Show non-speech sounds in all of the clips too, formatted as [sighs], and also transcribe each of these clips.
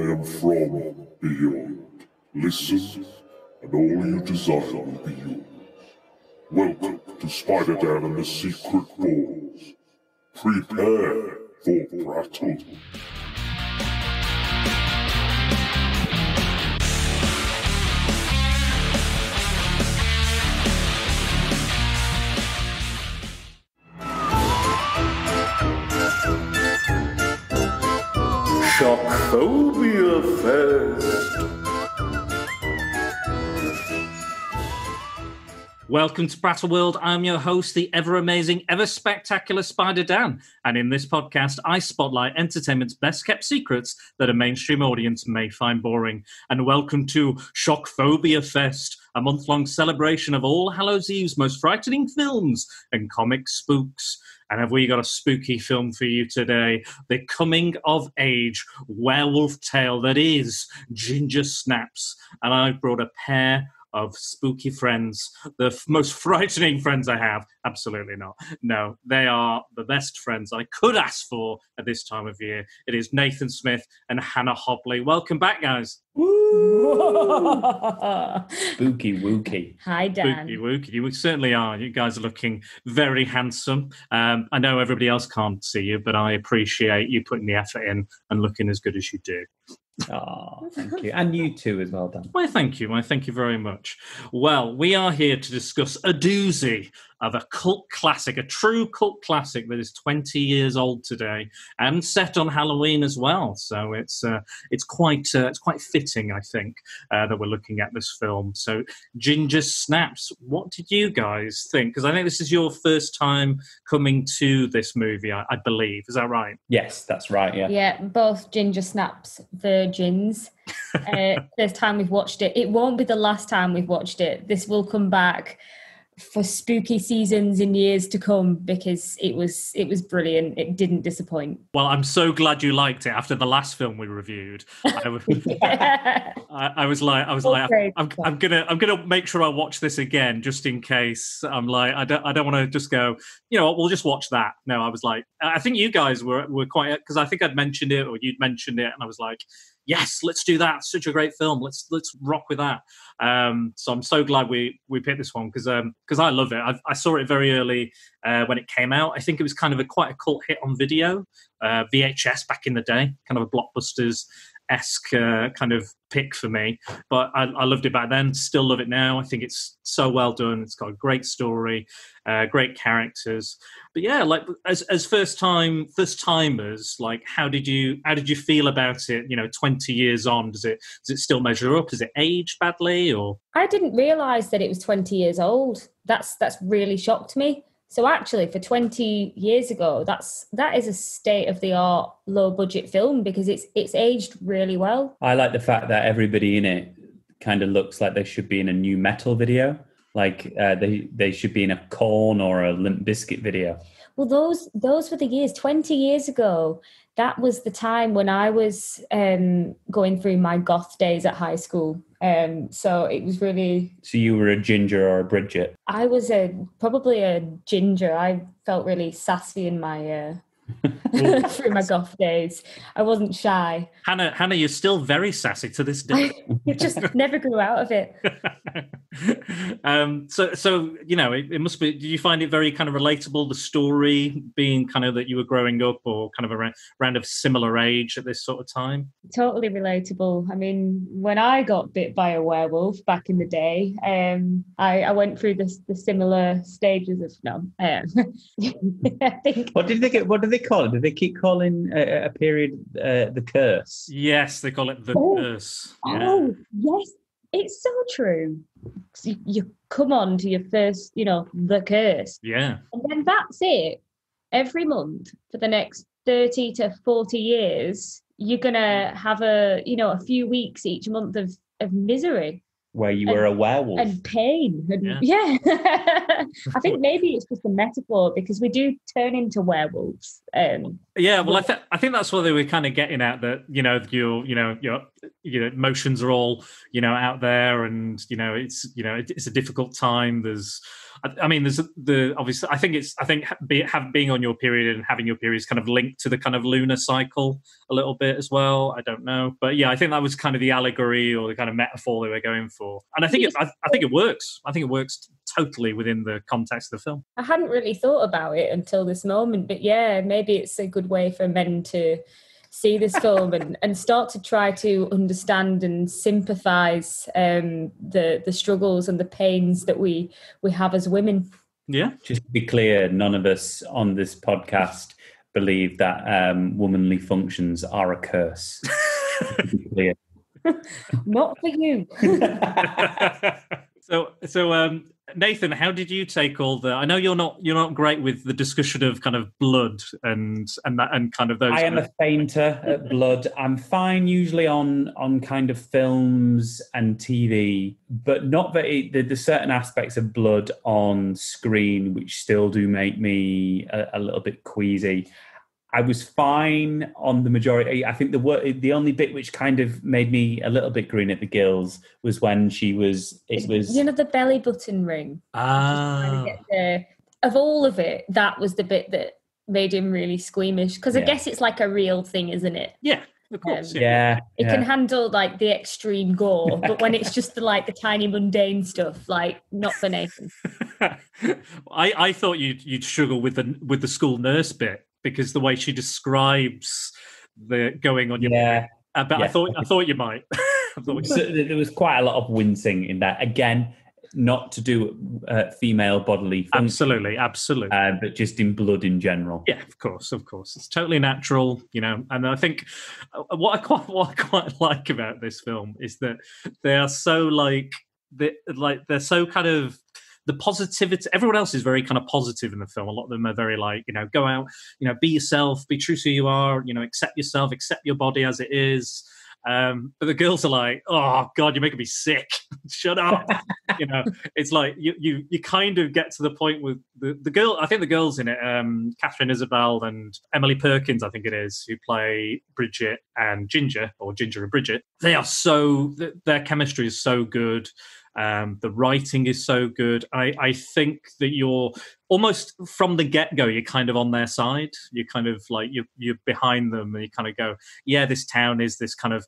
am from beyond. Listen, and all you desire will be yours. Welcome to Spider Dan and the Secret Bores. Prepare for Prattle. Welcome to Prattle World. I'm your host, the ever amazing, ever spectacular Spider Dan. And in this podcast, I spotlight entertainment's best kept secrets that a mainstream audience may find boring. And welcome to Shockphobia Fest, a month long celebration of All Hallows Eve's most frightening films and comic spooks. And have we got a spooky film for you today? The coming of age werewolf tale that is Ginger Snaps. And I've brought a pair of spooky friends, the f- most [laughs] frightening friends I have. Absolutely not. No, they are the best friends I could ask for at this time of year. It is Nathan Smith and Hannah Hobley. Welcome back, guys. [laughs] Spooky wooky. Hi, Dan. Spooky wooky. You certainly are. You guys are looking very handsome. Um, I know everybody else can't see you, but I appreciate you putting the effort in and looking as good as you do. Oh, thank you. And you too as well, Dan. Why, thank you. Why, thank you very much. Well, we are here to discuss a doozy of a cult classic, a true cult classic that is 20 years old today and set on Halloween as well. So it's uh, it's quite uh, it's quite fitting, I think, uh, that we're looking at this film. So Ginger Snaps, what did you guys think? Because I think this is your first time coming to this movie, I, I believe. Is that right? Yes, that's right. Yeah. Yeah, both Ginger Snaps virgins. [laughs] uh, first time we've watched it. It won't be the last time we've watched it. This will come back for spooky seasons in years to come because it was it was brilliant. It didn't disappoint. Well, I'm so glad you liked it after the last film we reviewed. I, was- [laughs] I, I was like, I was like, Okay. I'm, I'm gonna, I'm gonna make sure I watch this again just in case. I'm like, I don't, I don't want to just go, you know, what, we'll just watch that. No, I was like, I think you guys were were quite because I think I'd mentioned it or you'd mentioned it, and I was like, yes, let's do that. Such a great film. Let's let's rock with that. Um, so I'm so glad we we picked this one because because I love it. I, I saw it very early uh, when it came out. I think it was kind of a quite a cult hit on video, uh, VHS back in the day, kind of a blockbusters esque uh, kind of pick for me. But I, I loved it back then. Still love it now. I think it's so well done. It's got a great story, uh, great characters. But yeah, like as as first time first timers, like how did you how did you feel about it? You know, twenty years on, does it does it still measure up? Does it age badly or? I didn't realise that it was 20 years old. That's that's really shocked me. So actually, for 20 years ago, that's that is a state of the art low budget film because it's it's aged really well. I like the fact that everybody in it kind of looks like they should be in a nu metal video. Like uh, they they should be in a Korn or a Limp Bizkit video. Well, those those were the years. Twenty years ago, that was the time when I was um, going through my goth days at high school. Um, so it was really. So you were a ginger or a Bridget. I was a probably a ginger. I felt really sassy in my uh, [laughs] through my goth days. I wasn't shy. Hannah, Hannah, you're still very sassy to this day. [laughs] I just never grew out of it. [laughs] um, so, so you know, it, it must be. Did you find it very kind of relatable? The story being kind of that you were growing up, or kind of around, around a similar age at this sort of time. Totally relatable. I mean, when I got bit by a werewolf back in the day, um, I, I went through the, the similar stages of no. Um, I think What did they get? What do they call it? Did they keep calling a, a period uh, the curse? Yes, they call it the Oh. curse. Yeah. Oh, yes, it's so true. You, you come on to your first, you know, the curse, yeah. and then that's it. Every month for the next 30 to 40 years, you're going to have a, you know, a few weeks each month of, of misery. Where you were a werewolf. and pain. And, Yeah. yeah. [laughs] I think maybe it's just a metaphor because we do turn into werewolves. Um, Yeah, well, I, th- I think that's what they were kind of getting at. That you know, your you know your you know emotions are all you know out there, and you know it's you know it, it's a difficult time. There's, I, I mean, there's the obviously. I think it's I think be, have being on your period and having your period is kind of linked to the kind of lunar cycle a little bit as well. I don't know, but yeah, I think that was kind of the allegory or the kind of metaphor they were going for, and I think it, I, I think it works. I think it works totally within the context of the film. I hadn't really thought about it until this moment, but yeah, maybe it's a good way for men to see this film and, and start to try to understand and sympathize um, the the struggles and the pains that we we have as women. Yeah. Just to be clear, none of us on this podcast believe that um, womanly functions are a curse. [laughs] To be clear. [laughs] Not for you. [laughs] so so um Nathan, how did you take all the? I know you're not you're not great with the discussion of kind of blood and and that and kind of those. I am a fainter at blood. I'm fine usually on on kind of films and TV, but not very. there- There's certain aspects of blood on screen which still do make me a, a little bit queasy. I was fine on the majority. I think the wor- the only bit which kind of made me a little bit green at the gills was when she was. It was. you know the belly button ring. Ah, to the- of all of it, that was the bit that made him really squeamish. Because I guess it's like a real thing, isn't it? yeah, of course. Um, yeah. yeah, It yeah. can handle like the extreme gore, but when it's [laughs] just the like the tiny mundane stuff, like not for Nathan. [laughs] I I thought you'd you'd struggle with the with the school nurse bit because the way she describes the going on your. yeah. Uh, but I thought I thought you might. [laughs] Thought So there was quite a lot of wincing in that. Again, not to do uh, female bodily function, absolutely, absolutely. uh, but just in blood in general. Yeah, of course, of course. It's totally natural, you know. And I think uh, what I quite what I quite [laughs] like about this film is that they are so like they like they're so kind of the positivity. Everyone else is very kind of positive in the film. A lot of them are very like you know go out, you know, be yourself, be true to who you are, you know, accept yourself, accept your body as it is. Um, but the girls are like, oh god, you're making me sick. [laughs] Shut up. [laughs] you know, it's like you you you kind of get to the point with the the girl. I think the girls in it, um, Katharine Isabelle and Emily Perkins, I think it is, who play Bridget and Ginger, or Ginger and Bridget. They are so their chemistry is so good. Um, the writing is so good. I, I think that you're almost from the get go. You're kind of on their side. You're kind of like you're you're behind them, and you kind of go, yeah, this town is this kind of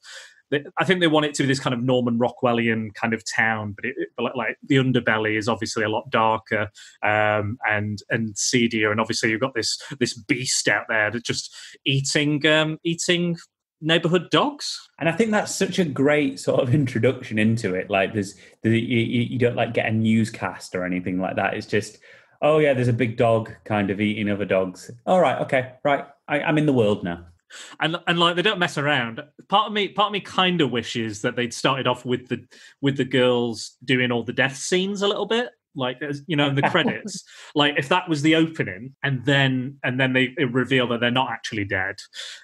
I think they want it to be this kind of Norman Rockwellian kind of town, but it, but like the underbelly is obviously a lot darker um, and and seedier, and obviously you've got this this beast out there that just eating um, eating neighborhood dogs. And I think that's such a great sort of introduction into it. Like, there's the, you, you don't like get a newscast or anything like that. It's just, oh yeah, there's a big dog kind of eating other dogs. All right, okay, right. I, I'm in the world now. and and like they don't mess around. Part of me, part of me, kind of wishes that they'd started off with the with the girls doing all the death scenes a little bit, like as- you know, in the credits. [laughs] like if that was the opening, and then and then they, reveal that they're not actually dead,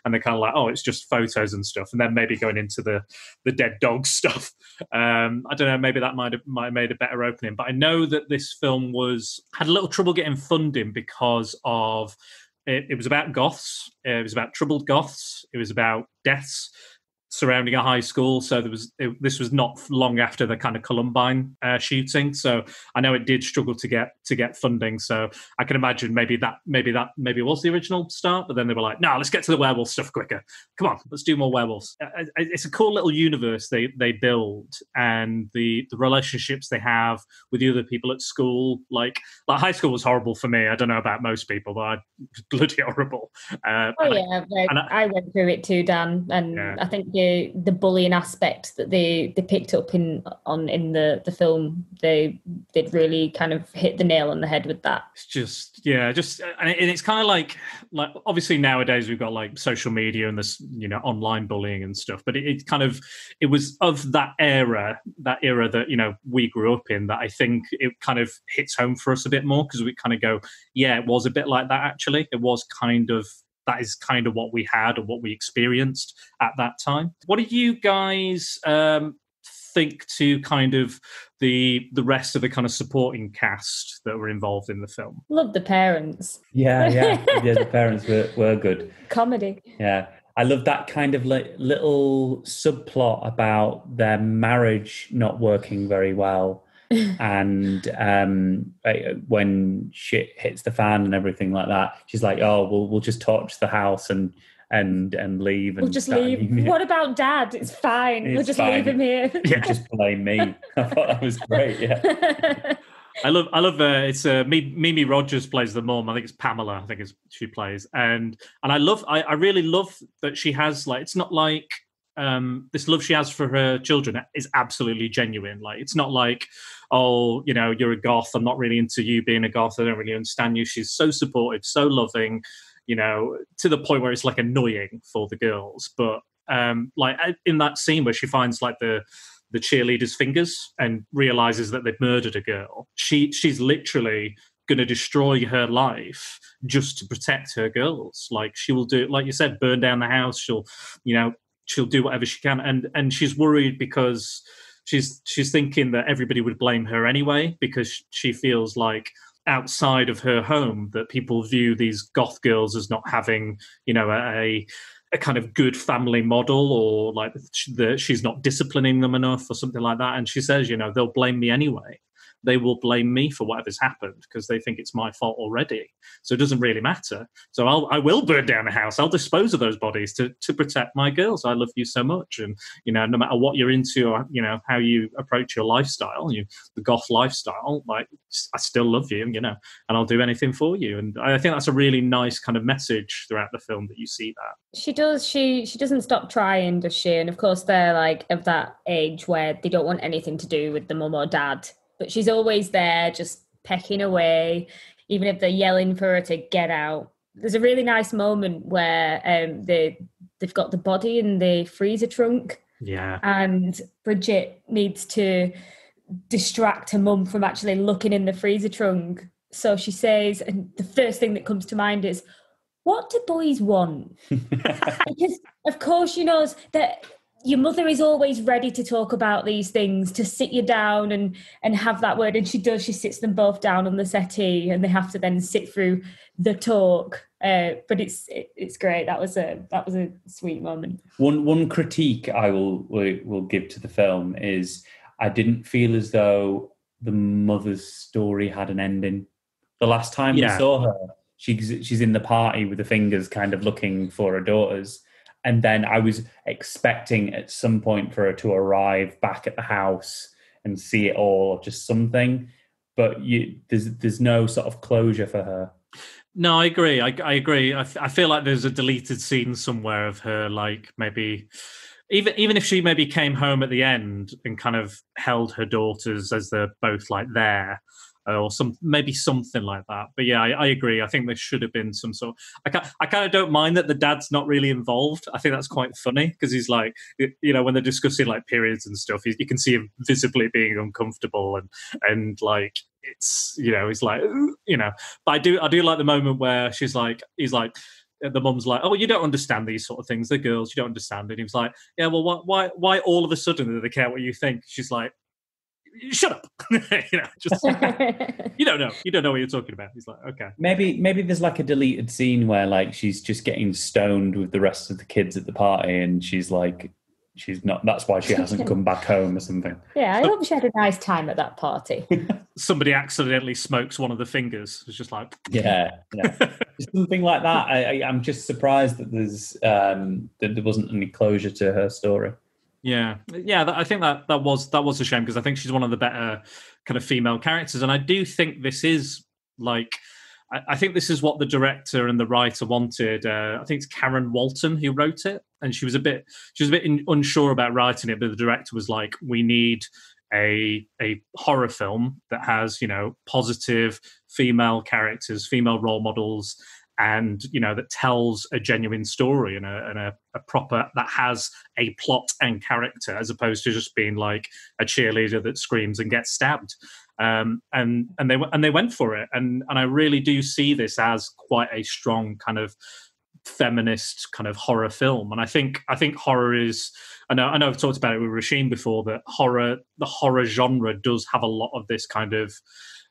and they're kind of like, oh, it's just photos and stuff, and then maybe going into the the dead dog [laughs] stuff. Um, I don't know, maybe that might have might have made a better opening. But I know that this film was had a little trouble getting funding because of it, it was about goths. It was about troubled goths. It was about deaths surrounding a high school. So there was it, this was not long after the kind of Columbine uh, shooting. So I know it did struggle to get to get funding. So I can imagine maybe that maybe that maybe was the original start, but then they were like, no, let's get to the werewolf stuff quicker. Come on, let's do more werewolves. Uh, uh, It's a cool little universe they they build, and the the relationships they have with the other people at school. Like like high school was horrible for me. I don't know about most people, but I, [laughs] bloody horrible. Uh, Oh and I- yeah, I, went through it too, Dan, and Yeah. I think the the bullying aspect that they they picked up in on in the the film, they did really kind of hit the nail on the head with that. it's just yeah just and it's kind of like like obviously nowadays we've got like social media and this you know online bullying and stuff but it, it kind of it was of that era that era that you know we grew up in that i think it kind of hits home for us a bit more because we kind of go yeah it was a bit like that actually it was kind of that is kind of what we had or what we experienced at that time what do you guys um think to kind of the the rest of the kind of supporting cast that were involved in the film? Love the parents. Yeah, yeah, [laughs] yeah. The parents were, were good. Comedy. Yeah, I love that kind of li- little subplot about their marriage not working very well. [laughs] and um, when shit hits the fan and everything like that, she's like, "Oh, we'll we'll just torch the house and and and leave." And we'll just leave. What about Dad? It's fine. It's we'll just fine. leave him here. Yeah. just blame me. [laughs] [laughs] I thought that was great. Yeah. I love, I love. Uh, it's uh, Mimi Rogers plays the mom. I think it's Pamela. I think it's she plays, and and I love. I, I really love that she has like. It's not like um, this love she has for her children is absolutely genuine. Like it's not like, oh, you know, you're a goth. I'm not really into you being a goth. I don't really understand you. She's so supportive, so loving, you know, to the point where it's like annoying for the girls. But um, like in that scene where she finds like the the cheerleader's fingers and realizes that they've murdered a girl, she she's literally going to destroy her life just to protect her girls. Like she will do, it, like you said, burn down the house. She'll, you know, she'll do whatever she can. And and she's worried because she's she's thinking that everybody would blame her anyway because she feels like outside of her home that people view these goth girls as not having you know a a kind of good family model or like that she's not disciplining them enough or something like that. And she says you know they'll blame me anyway they will blame me for whatever's happened because they think it's my fault already. So it doesn't really matter. So I'll, I will burn down the house. I'll dispose of those bodies to, to protect my girls. I love you so much. And, you know, no matter what you're into or, you know, how you approach your lifestyle, you, the goth lifestyle, like, I still love you, you know, and I'll do anything for you. And I think that's a really nice kind of message throughout the film that you see that. She does. She, she doesn't stop trying, does she? And of course, they're like of that age where they don't want anything to do with the mum or dad but she's always there, just pecking away, even if they're yelling for her to get out. There's a really nice moment where um, they they've got the body in the freezer trunk. Yeah. And Bridget needs to distract her mum from actually looking in the freezer trunk. So she says, and the first thing that comes to mind is, what do boys want? [laughs] [laughs] because of course she knows that your mother is always ready to talk about these things to sit you down and and have that word. And she does she sits them both down on the settee and they have to then sit through the talk. Uh, but it's it, it's great. That was a that was a sweet moment. One one critique i will will give to the film is i didn't feel as though the mother's story had an ending. The last time yeah. we saw her she's she's in the party with the fingers kind of looking for her daughters and then I was expecting at some point for her to arrive back at the house and see it all, or just something. But you, there's there's no sort of closure for her. No, I agree. I, I agree. I, f- I feel like there's a deleted scene somewhere of her, like maybe even even if she maybe came home at the end and kind of held her daughters as they're both like there or some maybe something like that. But yeah, I, I, agree. I think there should have been some sort. I I kind of don't mind that the dad's not really involved. I think that's quite funny because he's like, you know, when they're discussing like periods and stuff, you can see him visibly being uncomfortable and and like it's you know he's like you know. But I do I do like the moment where she's like he's like uh, the mum's like, "Oh, you don't understand these sort of things. The girls, you don't understand." And he was like, "Yeah, well, why, why, why all of a sudden do they care what you think?" She's like, shut up. [laughs] You know just [laughs] you don't know. You don't know what you're talking about. He's like okay. Maybe maybe there's like a deleted scene where like she's just getting stoned with the rest of the kids at the party and she's like she's not that's why she hasn't come back home or something. [laughs] Yeah i hope she had a nice time at that party. Somebody accidentally smokes one of the fingers. It's just like yeah, yeah. something like that. I, I i'm just surprised that there's um that there wasn't any closure to her story yeah, yeah. I think that that was that was a shame because I think she's one of the better kind of female characters, and I do think this is like. I, think this is what the director and the writer wanted. Uh, I think it's Karen Walton who wrote it, and she was a bit she was a bit in, unsure about writing it, but the director was like, "We need a a horror film that has you know positive female characters, female role models, and you know that tells a genuine story and a, and a, a, proper that has a plot and character as opposed to just being like a cheerleader that screams and gets stabbed um, and and they and they went for it and and I really do see this as quite a strong kind of feminist kind of horror film. And I think I think horror is. I know I know I've talked about it with Rasheen before that horror the horror genre does have a lot of this kind of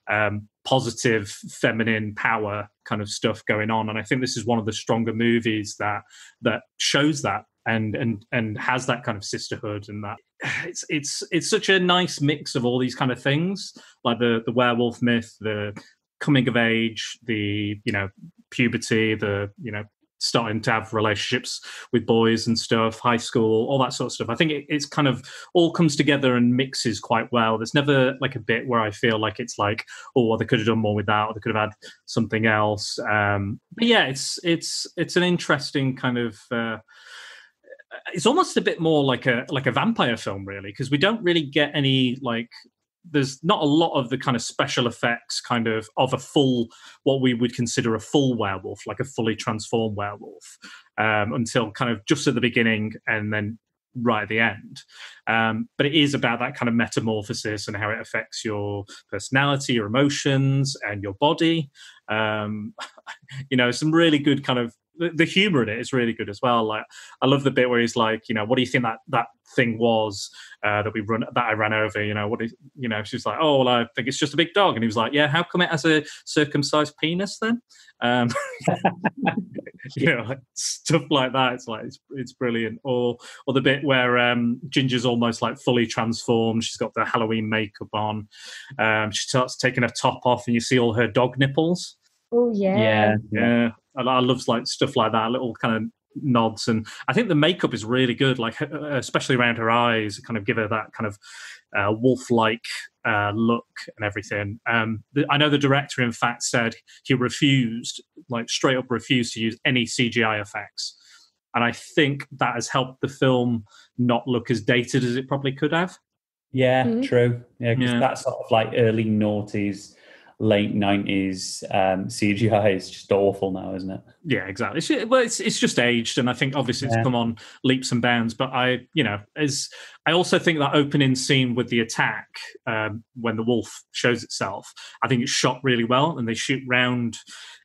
um, positive feminine power kind of stuff going on. And i think this is one of the stronger movies that that shows that and and and has that kind of sisterhood and that [sighs] it's it's it's such a nice mix of all these kind of things like the the werewolf myth the coming of age the you know puberty the you know starting to have relationships with boys and stuff, high school, all that sort of stuff. I think it, it's kind of all comes together and mixes quite well. There's never like a bit where I feel like it's like, oh, well, they could have done more with that, or they could have had something else. Um, but yeah, it's it's it's an interesting kind of. Uh, it's almost a bit more like a like a vampire film, really, because we don't really get any like there's not a lot of the kind of special effects kind of of a full what we would consider a full werewolf like a fully transformed werewolf um, until kind of just at the beginning and then right at the end. Um, but it is about that kind of metamorphosis and how it affects your personality your emotions and your body. Um, [laughs] you know some really good kind of the, humor in it is really good as well. Like I love the bit where he's like, you know, what do you think that that thing was uh, that we run that I ran over? You know, what do you know? She's like, oh, well, I think it's just a big dog, and he was like, yeah, how come it has a circumcised penis then? Um, [laughs] you know, like, stuff like that. It's like it's, it's brilliant. Or or the bit where um, Ginger's almost like fully transformed. She's got the Halloween makeup on. Um, she starts taking her top off, and you see all her dog nipples. Oh yeah, yeah, yeah. I, I love like stuff like that, little kind of nods, and I think the makeup is really good. Like especially around her eyes, kind of give her that kind of uh, wolf-like uh, look and everything. Um, the, I know the director, in fact, said he refused, like straight up refused to use any CGI effects, and I think that has helped the film not look as dated as it probably could have. Yeah, mm-hmm. true. Yeah, because yeah. that sort of like early noughties late nineties um, CGI is just awful now, isn't it? Yeah, exactly. It's, well, it's it's just aged, and I think obviously yeah. it's come on leaps and bounds. But I, you know, as I also think that opening scene with the attack um, when the wolf shows itself, I think it's shot really well, and they shoot round.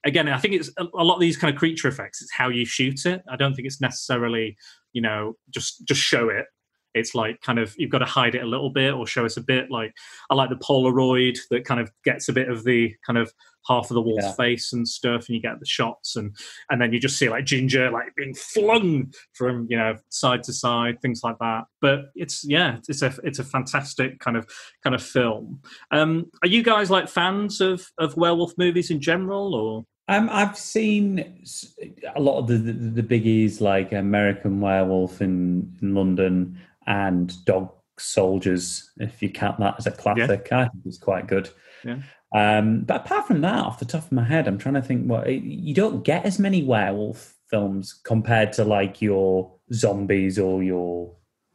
Again, I think it's a, a lot of these kind of creature effects. It's how you shoot it. I don't think it's necessarily, you know, just just show it it's like kind of you've got to hide it a little bit or show us a bit like i like the polaroid that kind of gets a bit of the kind of half of the wolf's yeah. face and stuff and you get the shots and and then you just see like ginger like being flung from you know side to side things like that. But it's yeah it's a it's a fantastic kind of kind of film. Um are you guys like fans of of werewolf movies in general or? Um, I've seen a lot of the, the, the biggies like American Werewolf in, in London and Dog Soldiers, if you count that as a classic. Yeah. I think it's quite good. Yeah. Um, but apart from that, off the top of my head, I'm trying to think what you don't get as many werewolf films compared to like your zombies or your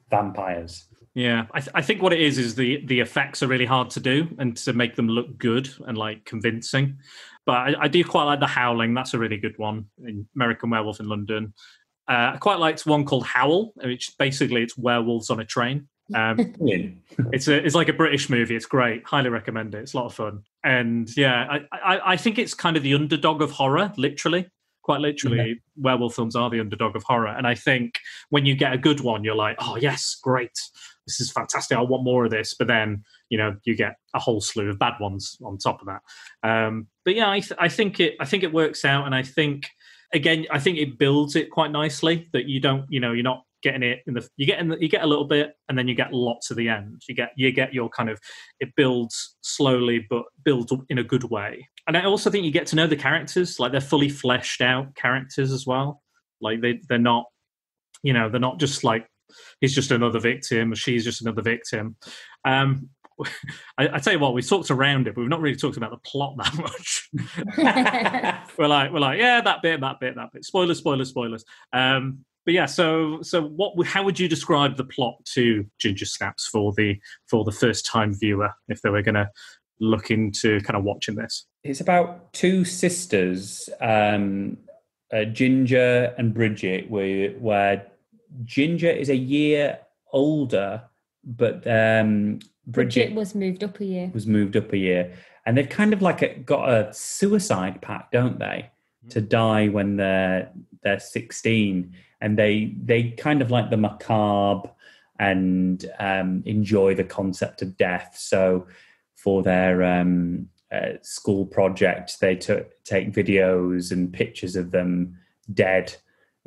vampires. Yeah, I, th- I, think what it is is the the effects are really hard to do and to make them look good and like convincing. But I, I do quite like the Howling. That's a really good one in American Werewolf in London. Uh, I quite liked one called Howl, which basically it's werewolves on a train. Um, [laughs] it's a it's like a British movie. It's great. Highly recommend it. It's a lot of fun. And yeah, I, I, I think it's kind of the underdog of horror, literally. Quite literally, yeah. werewolf films are the underdog of horror. And I think when you get a good one, you're like, oh yes, great. This is fantastic. I want more of this. But then, you know, you get a whole slew of bad ones on top of that. Um, but yeah, I, th- I think it I think it works out, and I think again, I think it builds it quite nicely that you don't, you know, you're not getting it in the you get in the, you get a little bit and then you get lots at the end. You get you get your kind of it builds slowly but builds in a good way. And i also think you get to know the characters like they're fully fleshed out characters as well. Like they they're not you know they're not just like he's just another victim or she's just another victim. Um [laughs] I, I, tell you what, we've talked around it, but we've not really talked about the plot that [laughs] much. [laughs] we're like, we're like, yeah, that bit, that bit, that bit. Spoilers, spoilers, spoilers. Um, but yeah, so so what? How would you describe the plot to Ginger Snaps for the for the first time viewer if they were going to look into kind of watching this? It's about two sisters, um, uh, Ginger and Bridget, where where Ginger is a year older, but um, Bridget, Bridget was moved up a year. Was moved up a year, and they've kind of like a, got a suicide pact, don't they? to die when they're they're 16 and they they kind of like the macabre and um, enjoy the concept of death. So for their um, uh, school project they took take videos and pictures of them dead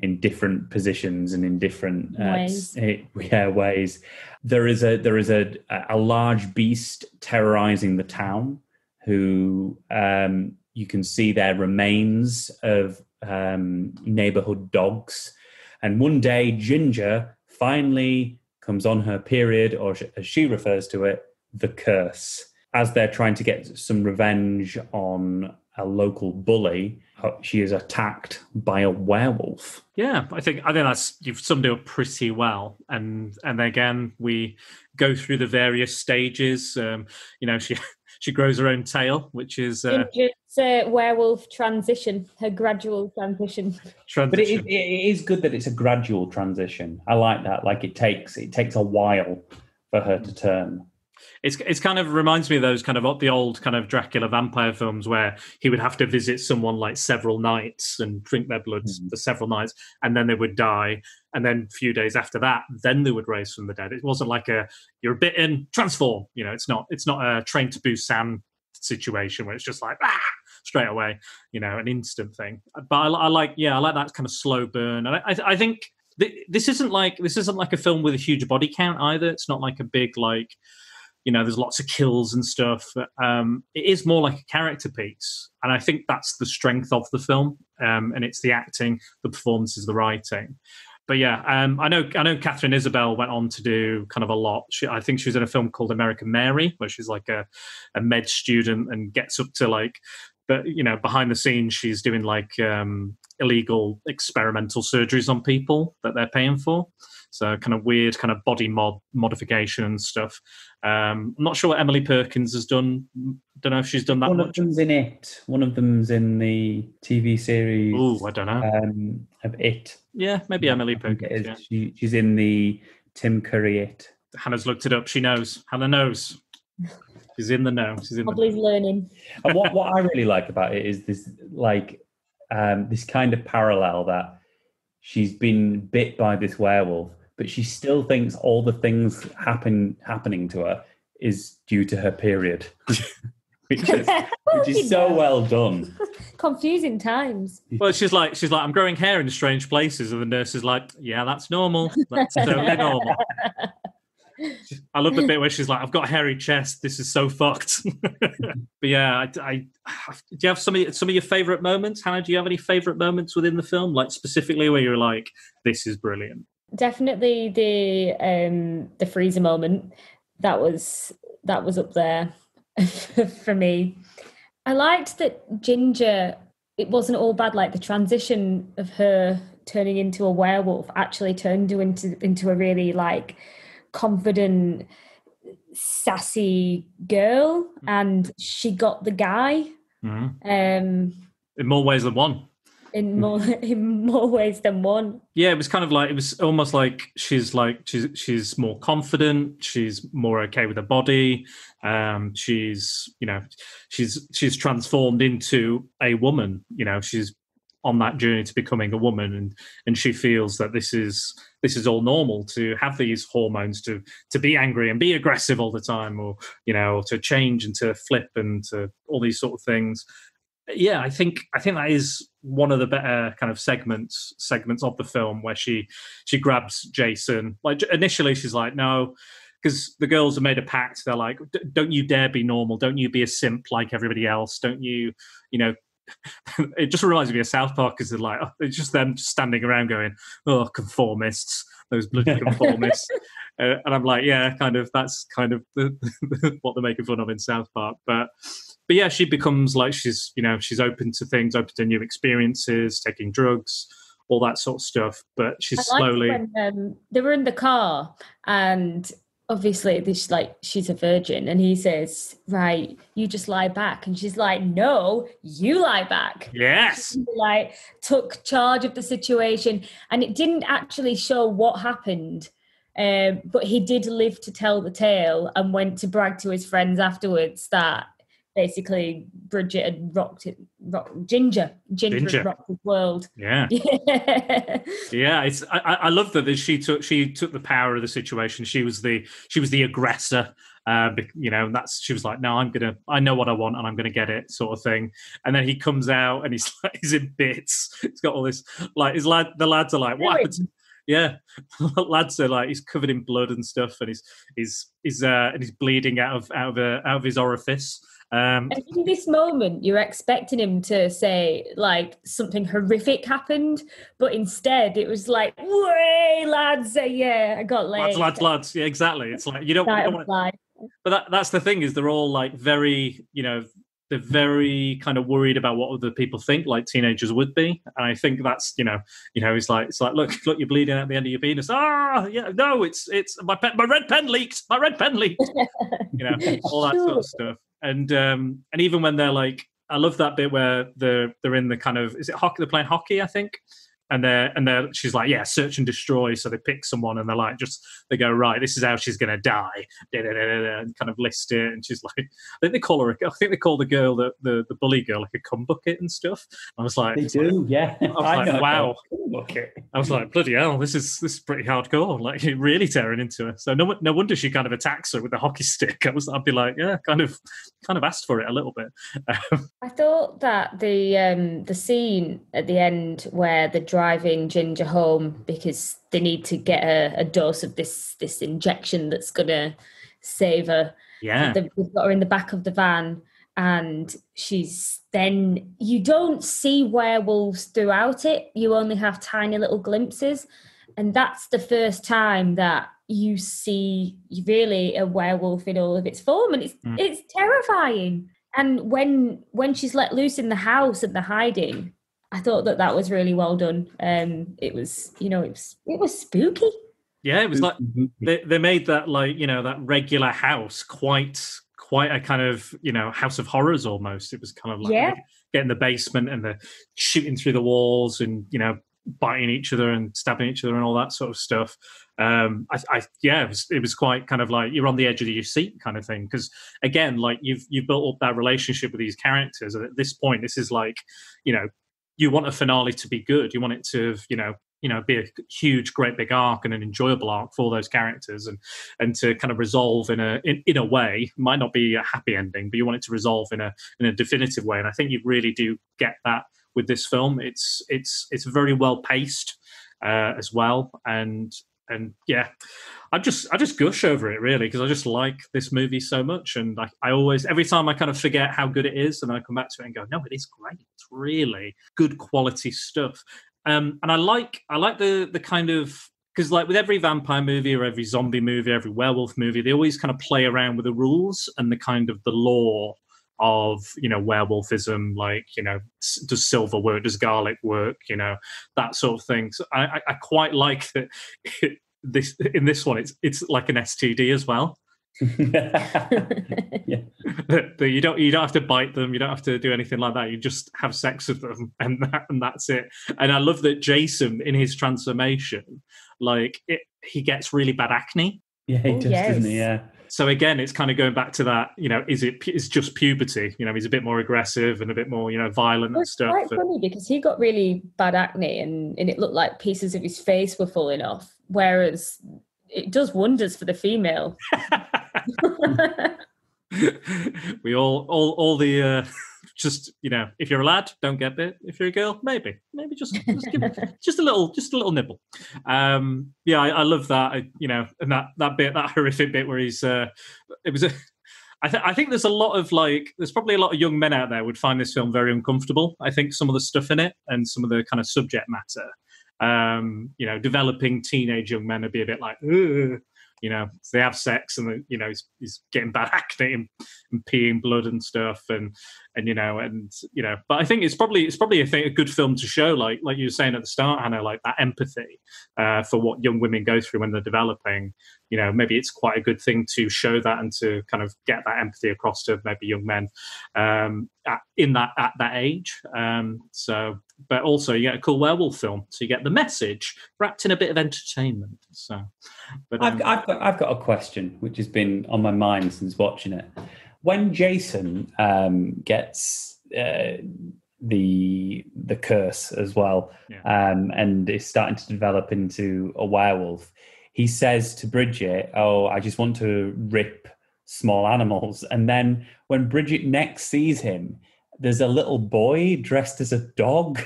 in different positions and in different uh, Ways. yeah, ways. There is a there is a a large beast terrorizing the town. Who um, you can see their remains of um, neighborhood dogs, and one day Ginger finally comes on her period, or sh- as she refers to it, the curse. As they're trying to get some revenge on a local bully, she is attacked by a werewolf. Yeah, I think I think that's you've summed it up pretty well. And and again, we go through the various stages. Um, you know, she [laughs] she grows her own tail, which is uh, Ginger's uh, werewolf transition, her gradual transition. transition. But it, it, it is good that it's a gradual transition. I like that. Like it takes it takes a while for her to turn. It's it's kind of reminds me of those kind of the old kind of Dracula vampire films where he would have to visit someone like several nights and drink their blood Mhm. for several nights, and then they would die, and then a few days after that, then they would raise from the dead. It wasn't like a you're bitten, transform. You know, it's not it's not a train to Busan situation where it's just like ah straight away, you know, an instant thing. But I, I like yeah, I like that kind of slow burn, and I I, I think. th- This isn't like this isn't like a film with a huge body count either. It's not like a big like you know there's lots of kills and stuff. Um it is more like a character piece and i think that's the strength of the film um and it's the acting the performances the writing. But yeah um i know i know katharine isabelle went on to do kind of a lot. She, i think she was in a film called american mary where she's like a, a med student and gets up to like but you know behind the scenes she's doing like um illegal experimental surgeries on people that they're paying for so kind of weird kind of body mod modification and stuff um, I'm not sure what Emily Perkins has done. Don't know if she's done that One of them's in it. One of them's in the TV series Oh, I don't know. um, of It. yeah, maybe Emily I think it Perkins. is. Yeah. She, she's in the Tim Curry It. Hannah's looked it up. She knows. Hannah knows. She's in the know. She's in the Probably learning. and what, what I really like about it is this like um, this kind of parallel that she's been bit by this werewolf, but she still thinks all the things happen happening to her is due to her period, [laughs] which is which is [laughs] so well done. [laughs] Confusing times. Well, she's like, she's like, I'm growing hair in strange places, and the nurse is like, Yeah, that's normal. That's totally normal. I love the bit where she's like, I've got a hairy chest. This is so fucked. but yeah, I, I, do you have some of, some of your favorite moments? Hannah, do you have any favorite moments within the film? Like specifically where you're like, this is brilliant. Definitely the um the freezer moment. That was that was up there [laughs] for me. I liked that Ginger. It wasn't all bad. Like the transition of her turning into a werewolf actually turned her into into a really like confident, sassy girl, and she got the guy. Mhm. Um, In more ways than one. In more [laughs] in more ways than one. Yeah, it was kind of like it was almost like she's like she's she's more confident, she's more okay with her body. Um, she's you know she's she's transformed into a woman. You know she's on that journey to becoming a woman, and and she feels that this is this is all normal to have these hormones to to be angry and be aggressive all the time, or you know or to change and to flip and to all these sort of things yeah, I think I think that is one of the better kind of segments segments of the film where she she grabs Jason. Like initially, she's like, no, because the girls have made a pact. They're like, "D- don't you dare be normal. Don't you be a simp like everybody else. Don't you, you know. [laughs] it just reminds me of South Park because they're like, [laughs] it's just them standing around going, oh, conformists, those bloody [laughs] conformists. Uh, and I'm like, yeah, kind of. That's kind of the, [laughs] what they're making fun of in South Park. But but yeah, she becomes like she's you know she's open to things, open to new experiences, taking drugs, all that sort of stuff. But she's I slowly. when um, they were in the car and obviously this like she's a virgin and he says right you just lie back and she's like no you lie back Yes. She, like took charge of the situation and it didn't actually show what happened um, but he did live to tell the tale and went to brag to his friends afterwards that basically Bridget had rocked it, rock, Ginger, Ginger, Ginger. had rocked the world. Yeah. Yeah. [laughs] Yeah, it's I, I love that she took she took the power of the situation. She was the she was the aggressor. Uh, you know, and that's she was like, no, I'm gonna, I know what I want, and I'm gonna get it, sort of thing. And then he comes out, and he's [laughs] like, he's in bits. He's got all this, like, his lad, the lads are like, what happened? To-" Yeah, [laughs] lads are like, he's covered in blood and stuff, and he's he's he's uh, and he's bleeding out of out of uh, out of his orifice. Um, And in this moment, you're expecting him to say like something horrific happened, but instead it was like, "Way, lads, uh, yeah, I got laid." lads, lads, lads. Yeah, exactly. It's like you don't, you don't want fly. but that, that's the thing is they're all like very you know they're very kind of worried about what other people think like teenagers would be. And i think that's you know you know it's like it's like look look you're bleeding at the end of your penis. Ah yeah no it's it's my pen my red pen leaked my red pen leaked. [laughs] You know all that sort of stuff. And um and even when they're like i love that bit where they're they're in the kind of is it hockey they're playing hockey i think and they're and they're she's like yeah search and destroy so they pick someone and they're like just they go right this is how she's gonna die and kind of list it and she's like [laughs] i think they call her I think they call the girl the the, the bully girl like a cum bucket and stuff i was like They it's like- do, yeah. was [laughs] like, wow. Look it. I was like, bloody hell, this is this is pretty hardcore. [laughs] Like, really tearing into her. So no, no wonder she kind of attacks her with the hockey stick. I was, I'd be like, yeah, kind of, kind of asked for it a little bit. I thought that the um, the scene at the end where they're driving Ginger home because they need to get a, a dose of this this injection that's gonna save her. Yeah, They've they've got her in the back of the van, and she's then you don't see werewolves throughout it. You only have tiny little glimpses, and that's the first time that you see really a werewolf in all of its form, and it's Mm. it's terrifying. And when when she's let loose in the house and the hiding, I thought that that was really well done. Um, it was you know it was it was spooky. yeah. It was like they they made that like you know that regular house quite quite a kind of you know house of horrors almost. It was kind of like Yeah. getting the basement and the shooting through the walls and you know biting each other and stabbing each other and all that sort of stuff. Um, I, I yeah, it was, it was quite kind of like you're on the edge of your seat kind of thing because again, like you've you've built up that relationship with these characters, and at this point, this is like you know you want a finale to be good, you want it to you know you know be a huge great big arc and an enjoyable arc for those characters and and to kind of resolve in a in, in a way. Might not be a happy ending but you want it to resolve in a in a definitive way. And i think you really do get that with this film. It's it's it's very well paced uh, as well. And and yeah i just i just gush over it really because i just like this movie so much and I, I always every time i kind of forget how good it is and i come back to it and go no it is great. It's really good quality stuff. Um and i like i like the the kind of because like with every vampire movie or every zombie movie every werewolf movie they always kind of play around with the rules and the kind of the law of you know werewolfism like you know does silver work does garlic work you know that sort of thing so i i, I quite like that [laughs] this in this one it's it's like an std as well [laughs] yeah. that that you don't you don't have to bite them you don't have to do anything like that you just have sex with them [laughs] and that, and that's it and i love that jason in his transformation like it he gets really bad acne Yeah, he Oh, does, doesn't he? Yeah. So again it's kind of going back to that you know is it's just puberty you know he's a bit more aggressive and a bit more you know violent and It's stuff quite funny because he got really bad acne and, and it looked like pieces of his face were falling off, whereas it does wonders for the female. [laughs] we all all all the uh just you know if you're a lad don't get bit. If you're a girl maybe. Maybe just just, give, [laughs] just a little just a little nibble. Um yeah i, I love that I, you know and that that bit that [laughs] horrific bit where he's uh it was a I, th- I think there's a lot of like there's probably a lot of young men out there would find this film very uncomfortable. I think some of the stuff in it and some of the kind of subject matter um you know developing teenage young men would be a bit like Ugh. You know they have sex and you know he's, he's getting bad [laughs] acne and, and peeing blood and stuff and and you know and you know but i think it's probably it's probably i think a good film to show like like you were saying at the start hannah like that empathy uh, for what young women go through when they're developing. You know maybe it's quite a good thing to show that and to kind of get that empathy across to maybe young men um at, in that at that age. Um so but also you get a cool werewolf film so you get the message wrapped in a bit of entertainment so but um, I've, I've, got, I've got a question which has been on my mind since watching it. when Jason um, gets uh, the the curse as well, Yeah. um, and is starting to develop into a werewolf, he says to Bridget, "Oh, I just want to rip small animals." And then when Bridget next sees him, there's a little boy dressed as a dog,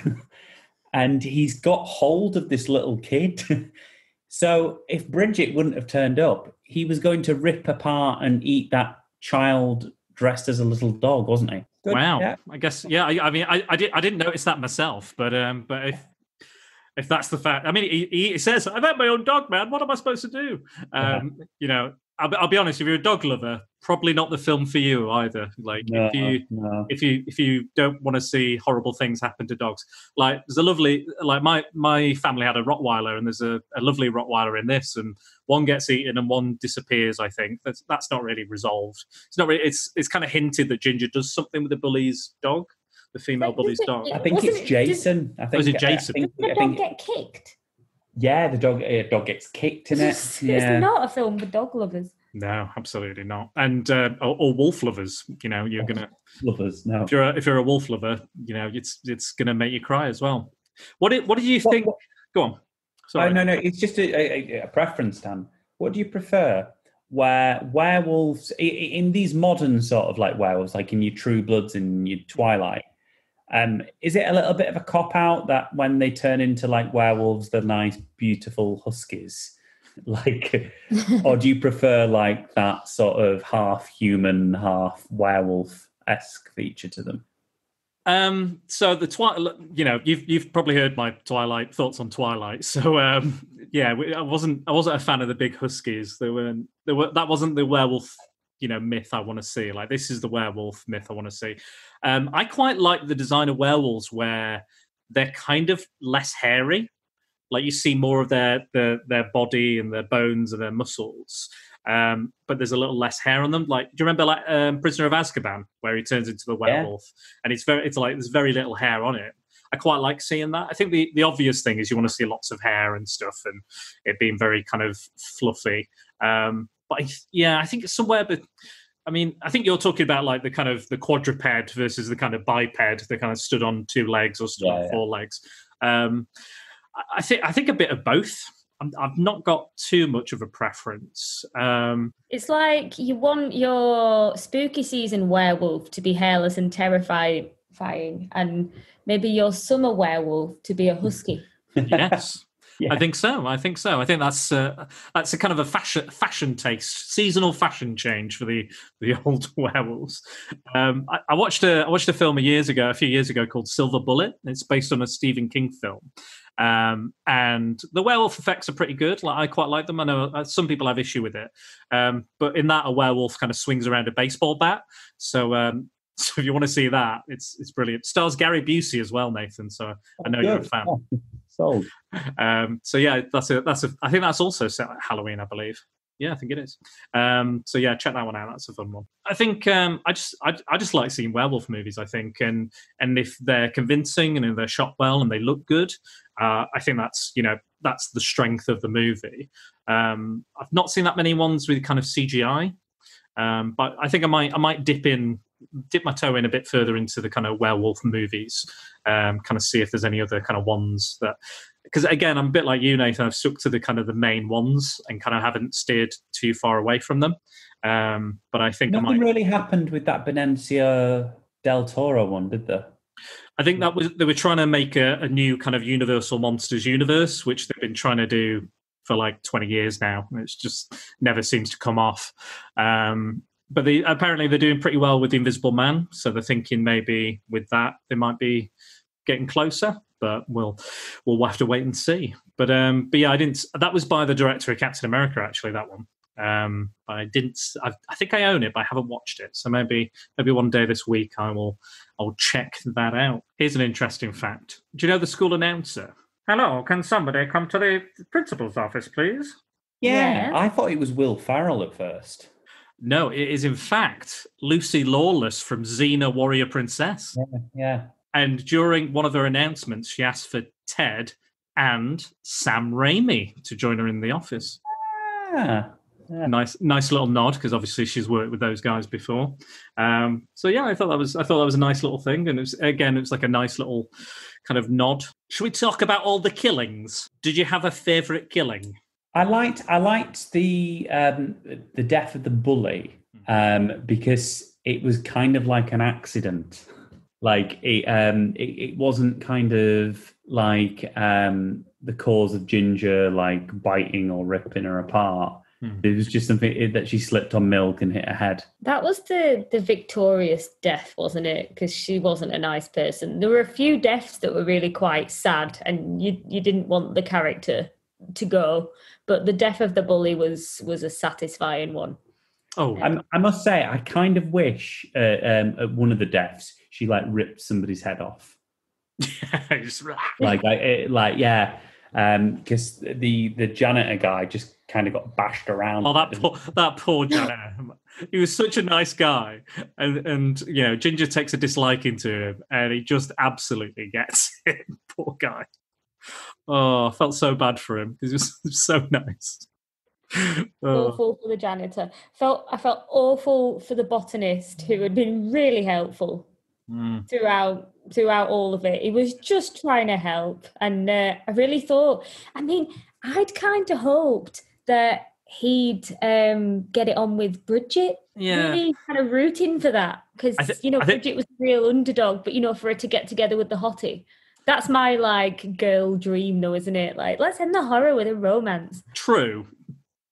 [laughs] and he's got hold of this little kid. [laughs] so if Bridget wouldn't have turned up, he was going to rip apart and eat that child dressed as a little dog, wasn't he? Good, Wow. yeah. I guess yeah. I, I mean, I, I did I didn't notice that myself, but um, but if if that's the fact, I mean, he, he says I've had my own dog, man. What am I supposed to do? Um, you know, I'll, I'll be honest. If you're a dog lover, probably not the film for you either. Like No, if you no. if you if you don't want to see horrible things happen to dogs like there's a lovely like my my family had a rottweiler and there's a, a lovely rottweiler in this and one gets eaten and one disappears i think that's that's not really resolved it's not really it's it's kind of hinted that ginger does something with the bully's dog the female But bully's it- dog I think it's it- Jason. I think Was it I Jason? think- Did the I dog think- get kicked? yeah, the dog uh, dog gets kicked in it. It's, Yeah. it's not a film for dog lovers. No absolutely not and uh, or, or wolf lovers you know you're gonna lovers. No. if you're a, if you're a wolf lover you know it's it's gonna make you cry as well what did what did you What- think what- go on Oh, no, no, it's just a, a, a preference, Dan. What do you prefer? Where werewolves in these modern sort of like werewolves, like in your True Bloods and your Twilight, um, is it a little bit of a cop out that when they turn into like werewolves, they're nice, beautiful huskies? [laughs] Like, or do you prefer like that sort of half human, half werewolf esque feature to them? Um, so the Twilight, you know, you've you've probably heard my Twilight thoughts on Twilight. So um, yeah, I wasn't I wasn't a fan of the big huskies. There were there were that wasn't the werewolf, you know, myth I want to see. Like this is the werewolf myth I want to see. Um, I quite like the design of werewolves where they're kind of less hairy. Like you see more of their their their body and their bones and their muscles. Um, but there's a little less hair on them. Like, do you remember like um, Prisoner of Azkaban, where he turns into the Yeah. werewolf, and it's very, it's like there's very little hair on it. I quite like seeing that. I think the the obvious thing is you want to see lots of hair and stuff, and it being very kind of fluffy. Um, but I, yeah, I think it's somewhere, but I mean, I think you're talking about like the kind of the quadruped versus the kind of biped that kind of stood on two legs or stood Yeah, on yeah. four legs. Um, I- I think I think a bit of both. I'm, I've not got too much of a preference. Um, It's like you want your spooky season werewolf to be hairless and terrifying, and maybe your summer werewolf to be a husky. [laughs] yes. Yeah. I think so. I think so. I think that's uh, that's a kind of a fashion fashion taste, seasonal fashion change for the the [laughs] old werewolves. Um, I, I watched a I watched a film a years ago, a few years ago, called Silver Bullet. It's based on a Stephen King film, um, and the werewolf effects are pretty good. Like I quite like them. I know uh, some people have issue with it, um, but in that a werewolf kind of swings around a baseball bat. So um, [laughs] so if you want to see that, it's it's brilliant. Stars Gary Busey as well, Nathan. So I know you're a fan. Sold. Um, so yeah, that's a that's a. I think that's also set at Halloween, I believe. Yeah, I think it is. Um, so yeah, check that one out. That's a fun one. I think um, I just I, I just like seeing werewolf movies. I think and and if they're convincing and if they're shot well and they look good, uh, I think that's you know that's the strength of the movie. Um, I've not seen that many ones with kind of CGI, um, but I think I might I might dip in dip my toe in a bit further into the kind of werewolf movies, um, kind of see if there's any other kind of ones that because again, I'm a bit like you, Nathan. I've stuck to the kind of the main ones and kind of haven't steered too far away from them. Um, but I think I Nothing might. really happened with that Benicio del Toro one, did there? I think that was they were trying to make a, a new kind of Universal Monsters universe, which they've been trying to do for like 20 years now. and It's just never seems to come off. Um, but they apparently they're doing pretty well with the Invisible Man, so they're thinking maybe with that they might be getting closer. But we'll we'll have to wait and see. But um, but yeah, I didn't. That was by the director of Captain America, actually. That one. Um, but I didn't. I, I think I own it, but I haven't watched it. So maybe maybe one day this week I will I'll check that out. Here's an interesting fact. Do you know the school announcer? Hello, can somebody come to the principal's office, please? Yeah, Yeah. I thought it was Will Ferrell at first. No, it is in fact Lucy Lawless from Xena Warrior Princess. Yeah. And during one of her announcements, she asked for Ted and Sam Raimi to join her in the office. Ah, Yeah. Nice, nice little nod because obviously she's worked with those guys before. Um, so yeah, I thought that was I thought that was a nice little thing, and it was again it was like a nice little kind of nod. Should we talk about all the killings? Did you have a favourite killing? I liked I liked the um, the death of the bully um, because it was kind of like an accident. Like it, um, it, it wasn't kind of like um, the cause of Ginger like biting or ripping her apart. Hmm. It was just something that she slipped on milk and hit her head. That was the the victorious death, wasn't it? Because she wasn't a nice person. There were a few deaths that were really quite sad, and you you didn't want the character to go. But the death of the bully was was a satisfying one. Oh, I, I must say, I kind of wish uh, um, at one of the deaths she like ripped somebody's head off. [laughs] Just- Like, I, it, like yeah, because the the janitor guy just kind of got bashed around. Oh, that poor, that poor janitor. He was such a nice guy, and and you know, Ginger takes a disliking to him, and he just absolutely gets [laughs] him. Poor guy. Oh, I felt so bad for him because he was, was [laughs] so nice. Oh, [laughs] Awful for the janitor. Felt I felt awful for the botanist who had been really helpful mm. throughout throughout all of it. He was just trying to help, and uh, I really thought. I mean, I'd kind of hoped that he'd um, get it on with Bridget. Yeah. Really kind of rooting for that because I thi- you know think- Bridget was the real underdog, but you know for her to get together with the hottie. That's my like girl dream, though, isn't it? Like, let's end the horror with a romance. True,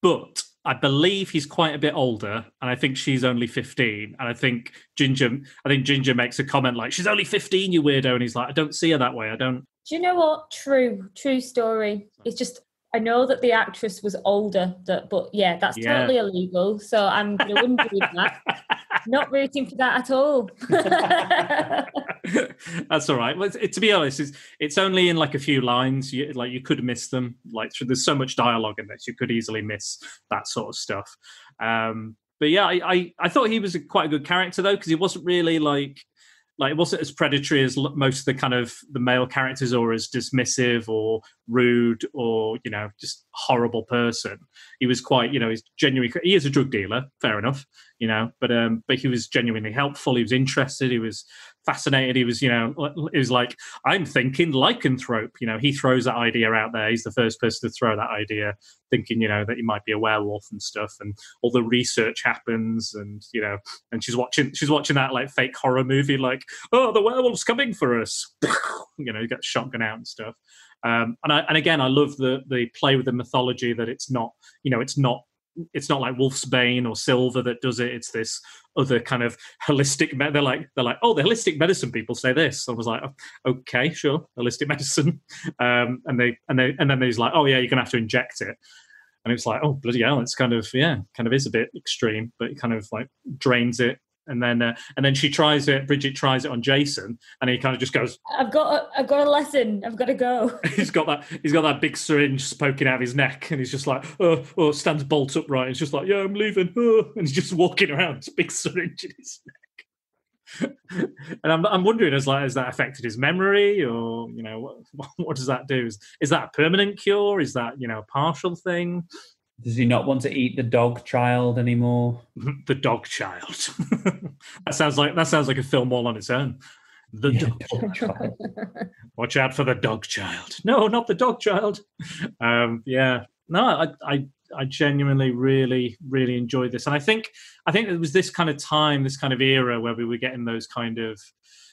but I believe he's quite a bit older, and I think she's only fifteen. And I think Ginger, I think Ginger makes a comment like, "She's only fifteen, you weirdo," and he's like, "I don't see her that way. I don't." Do you know what? True, true story. It's just I know that the actress was older, that but yeah, that's Yeah. totally illegal. So I'm going to undo that. [laughs] Not rooting for that at all. [laughs] That's all right. Well, it, to be honest, it's it's only in like a few lines. You, like you could miss them. Like there's so much dialogue in this, you could easily miss that sort of stuff. Um, but yeah, I, I I thought he was a, quite a good character though because he wasn't really like like it wasn't as predatory as most of the kind of the male characters or as dismissive or rude or you know just horrible person? He was quite you know he's genuinely he is a drug dealer fair enough you know but um but he was genuinely helpful he was interested he was fascinated. He was you know he was like i'm thinking lycanthrope. You know he throws that idea out there. He's the first person to throw that idea thinking you know that he might be a werewolf and stuff and all the research happens and you know and she's watching she's watching that like fake horror movie like oh the werewolf's coming for us. [laughs] You know you got shotgun out and stuff. Um and i and again i love the the play with the mythology that it's not you know it's not it's not like Wolf's Bane or Silver that does it. It's this other kind of holistic. Me- they're like they're like oh the holistic medicine people say this. I was like oh, okay sure holistic [laughs] medicine, um, and they and they and then he's like oh yeah you're gonna have to inject it, and it's like oh bloody hell it's kind of yeah kind of is a bit extreme, but it kind of like drains it. And then, uh, and then she tries it. Bridget tries it on Jason, and he kind of just goes. I've got a, I've got a lesson. I've got to go. [laughs] [laughs] he's got that. He's got that big syringe poking out of his neck, and he's just like, oh, oh stands bolt upright. and He's just like, yeah, I'm leaving. Oh, [laughs] and he's just walking around, this big syringe in his neck. and I'm, I'm wondering, has like, has that affected his memory, or you know, what, what does that do? Is, is that a permanent cure? Is that you know a partial thing? Does he not want to eat the dog child anymore? [laughs] the dog child. [laughs] that sounds like that sounds like a film all on its own. The Yeah, dog [laughs] child. watch out for the dog child. No, not the dog child. Um, yeah, no, I, I, I genuinely really, really enjoyed this, and I think, I think it was this kind of time, this kind of era where we were getting those kind of,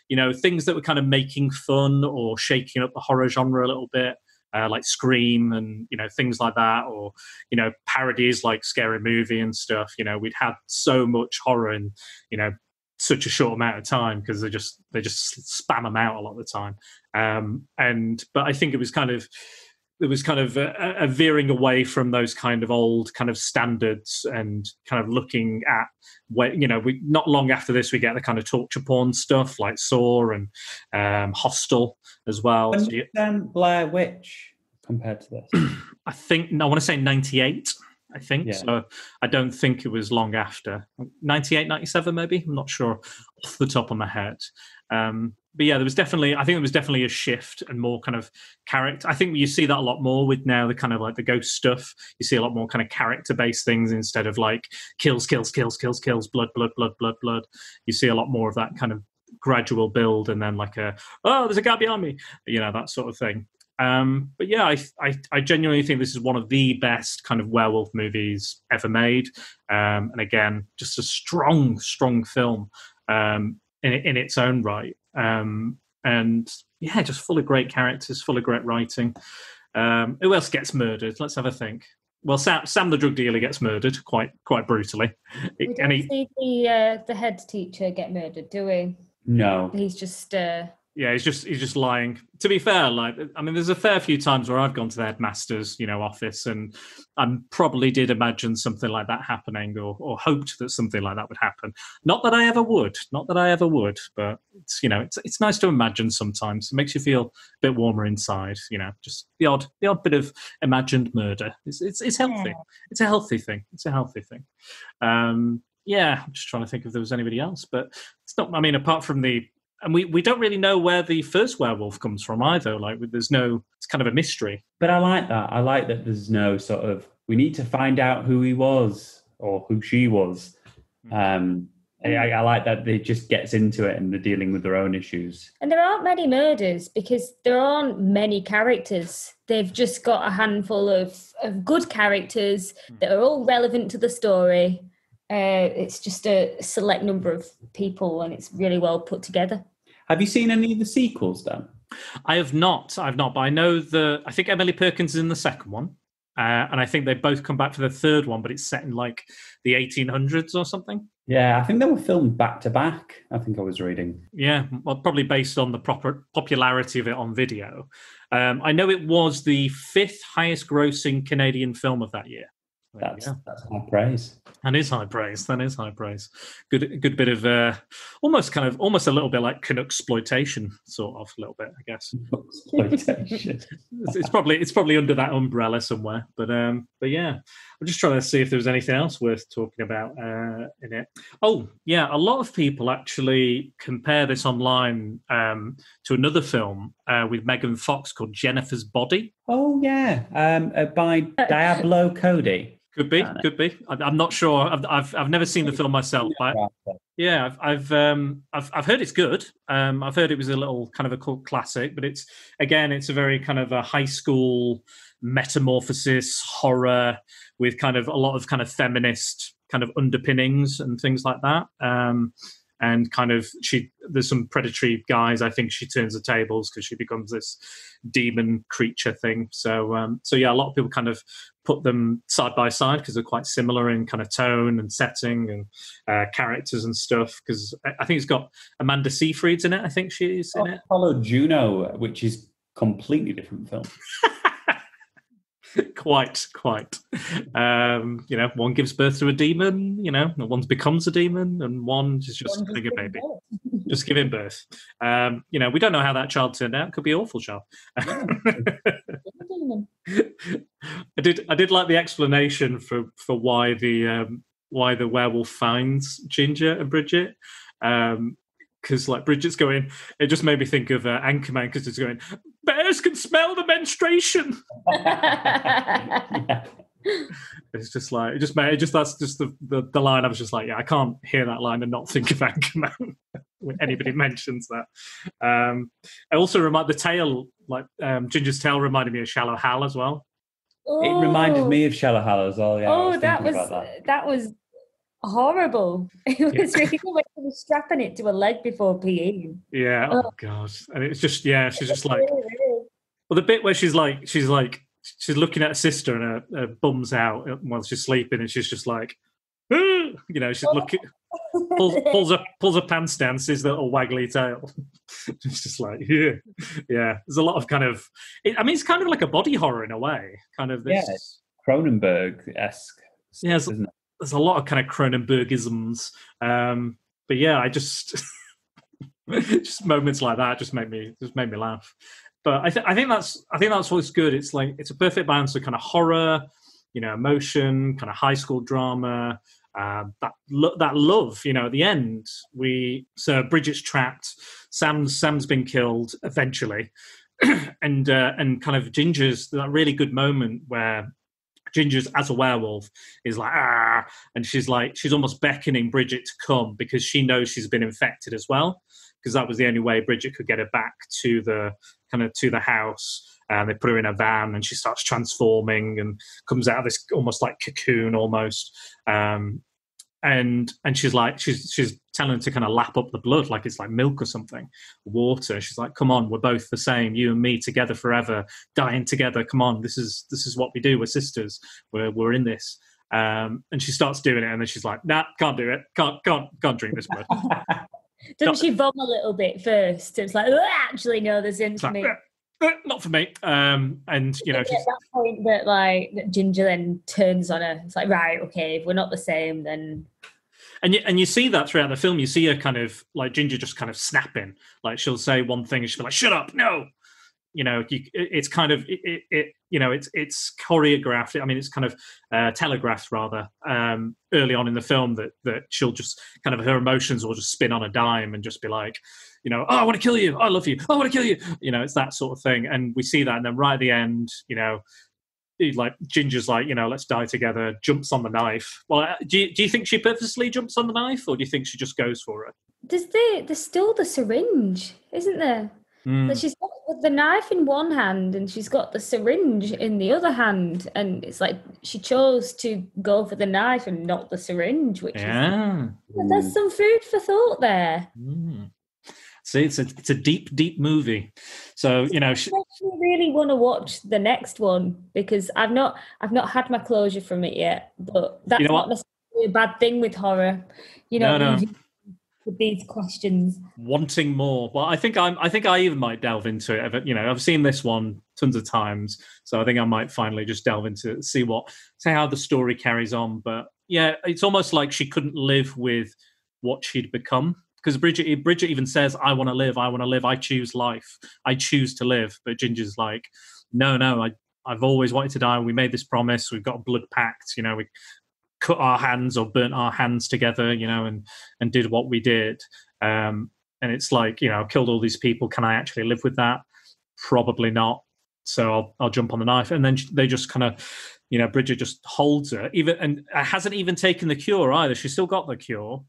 you know, things that were kind of making fun or shaking up the horror genre a little bit. Uh, like Scream and you know things like that, or you know parodies like Scary Movie and stuff. You know we'd had so much horror in you know such a short amount of time because they just they just spam them out a lot of the time. Um, and but I think it was kind of it was kind of a, a veering away from those kind of old kind of standards and kind of looking at where you know we not long after this we get the kind of torture porn stuff like Saw and um, Hostel as well. When So you- Blair Witch compared to this? [clears throat] I think I want to say 98 I think Yeah. so I don't think it was long after 98 97 maybe I'm not sure off the top of my head Um, but yeah, there was definitely, I think there was definitely a shift and more kind of character. I think you see that a lot more with now the kind of like the ghost stuff. You see a lot more kind of character based things instead of like kills, kills, kills, kills, kills, blood, blood, blood, blood, blood. You see a lot more of that kind of gradual build and then like a, oh, there's a guy behind me, you know, that sort of thing. Um, but yeah, I, I, I genuinely think this is one of the best kind of werewolf movies ever made. Um, and again, just a strong, strong film um, in in its own right. Um, and yeah, just full of great characters, full of great writing. Um, who else gets murdered? Let's have a think. Well, Sam, Sam the drug dealer gets murdered quite quite brutally. We don't And he- see the uh, the head teacher get murdered, do we? No. He's just uh, yeah, he's just he's just lying. To be fair, like I mean, there's a fair few times where I've gone to the headmaster's, you know, office, and I probably did imagine something like that happening, or or hoped that something like that would happen. Not that I ever would, not that I ever would, but it's you know, it's it's nice to imagine sometimes. It makes you feel a bit warmer inside. You know, just the odd the odd bit of imagined murder. It's it's it's healthy. Yeah. It's a healthy thing. It's a healthy thing. Um, yeah, I'm just trying to think if there was anybody else, but it's not. I mean, apart from the and we, we don't really know where the first werewolf comes from either. Like, there's no, it's kind of a mystery. But I like that. I like that there's no sort of, we need to find out who he was or who she was. Um, I, I like that they just gets into it and they're dealing with their own issues. and there aren't many murders because there aren't many characters. They've just got a handful of, of good characters that are all relevant to the story. Uh, it's just a select number of people, and it's really well put together. Have you seen any of the sequels, Dan? I have not, I've not, but I know the, I think Emily Perkins is in the second one. Uh, and I think they both come back for the third one, but it's set in like the 1800s or something. Yeah, I think they were filmed back to back. I think I was reading. Yeah, well, probably based on the proper popularity of it on video. Um, I know it was the fifth highest grossing Canadian film of that year. That's go. that's high praise. That is high praise. That is high praise. Good, good bit of uh, almost kind of almost a little bit like Canuck exploitation, sort of a little bit, I guess. Exploitation. [laughs] It's, it's probably it's probably under that umbrella somewhere. But um, but yeah, I'm just trying to see if there was anything else worth talking about uh, in it. Oh yeah, a lot of people actually compare this online um, to another film uh, with Megan Fox called Jennifer's Body. oh yeah, um, uh, by Diablo Cody. Could be, Uh, could be. I'm not sure. I've, I've I've never seen the film myself, but Yeah, I've I've um I've I've heard it's good. Um, I've heard it was a little kind of a cult classic, but it's again, it's a very kind of a high school metamorphosis horror with kind of a lot of kind of feminist kind of underpinnings and things like that. Um, and kind of she there's some predatory guys. I think she turns the tables because she becomes this demon creature thing. So um, so yeah, a lot of people kind of put them side by side because they're quite similar in kind of tone and setting and uh, characters and stuff. Because I, think it's got Amanda Seyfried's in it. I think she's in it. Follow Juno, which is completely different film. [laughs] [laughs] quite, quite. Um, you know, one gives birth to a demon. You know, and one becomes a demon, and one is just One having a baby, [laughs] just giving birth. Um, you know, we don't know how that child turned out. Could be an awful child. [laughs] I did. I did like the explanation for for why the um, why the werewolf finds Ginger and Bridget. Um, because like Bridget's going, it just made me think of uh, Anchorman because it's going, bears can smell the menstruation. Yeah. [laughs] [laughs] It's just like it just made it just that's just the, the the line. I was just like, yeah, I can't hear that line and not think of [laughs] Anchorman when anybody mentions that. Um, I also remind the tail, like um, Ginger's tail, reminded me of Shallow Hal as well. It reminded me of Shallow Hal as well. Yeah, oh, was that was that. that. was horrible. [laughs] It was really good when she was strapping it to a leg before PE. Yeah. Oh, Oh. god. And it's just yeah, she's just like well, the bit where she's like she's like she's looking at her sister and her, her bum's out while she's sleeping, and she's just like. "Ah," You know, she's looking, pulls, [laughs] pulls her pulls her pants down, sees the little waggly tail. [laughs] it's just like, yeah, yeah. There's a lot of kind of, it, I mean, it's kind of like a body horror in a way. Kind of this. Yeah. Cronenberg esque. Yeah, it's- isn't it? There's a lot of kind of Cronenbergisms. Um, but yeah, I just [laughs] just moments like that just make me just make me laugh. But I think I think that's I think that's what's good. It's like it's a perfect balance of kind of horror, you know, emotion, kind of high school drama, um, that lo- that love. You know, at the end, we so Bridget's trapped. Sam's Sam's been killed eventually, [clears throat] and uh, and kind of Ginger's that really good moment where Ginger's as a werewolf is like ah, and she's like she's almost beckoning Bridget to come because she knows she's been infected as well because that was the only way Bridget could get her back to the kind of to the house. And they put her in a van, and she starts transforming and comes out of this almost like cocoon, almost. Um, and and she's like she's she's telling her to kind of lap up the blood like it's like milk or something water she's like come on we're both the same you and me together forever dying together come on this is this is what we do we're sisters we're we're in this um, and she starts doing it and then she's like nah can't do it can't can't can't drink this blood [laughs] Doesn't she vom a little bit first? It's like, "Ugh, actually, no, there's in for like, me. "Eh, eh, not for me um, and you know At she's, that point that like that Ginger then turns on her. It's like, right, okay, if we're not the same, then and you, and you see that throughout the film. You see her kind of like Ginger just kind of snapping. Like she'll say one thing and she'll be like, "Shut up, no." You know, you, it, it's kind of it, it, it. You know, it's it's choreographed. I mean, it's kind of uh, telegraphed rather um, early on in the film that that she'll just kind of her emotions will just spin on a dime and just be like, you know, oh, I want to kill you. I love you. Oh, I want to kill you. You know, it's that sort of thing. And we see that, and then right at the end, you know, he, like Ginger's like, you know, let's die together. Jumps on the knife. Well, uh, do you, do you think she purposely jumps on the knife, or do you think she just goes for it? there's the there's still the syringe, isn't there? Mm. That she's got the knife in one hand and she's got the syringe in the other hand, and it's like she chose to go for the knife and not the syringe, which Yeah. is there's some food for thought there. Mm. See, it's a it's a deep, deep movie. So you know, she, makes really want to watch the next one because I've not I've not had my closure from it yet. But that's know not necessarily a bad thing with horror. You know, No, no. with these questions. wanting more. Well, I think I'm. I think I even might delve into it. You know, I've seen this one tons of times, so I think I might finally just delve into it, see what, see how the story carries on. But yeah, it's almost like she couldn't live with what she'd become because Bridget, Bridget even says, "I want to live. I want to live. I choose life. I choose to live." But Ginger's like, "No, no. I, I've always wanted to die. We made this promise. We've got a blood pact. You know, we." cut our hands or burnt our hands together you know and and did what we did um and it's like you know I've killed all these people can i actually live with that probably not so i'll, I'll jump on the knife and then they just kind of you know bridget just holds her even and hasn't even taken the cure either she's still got the cure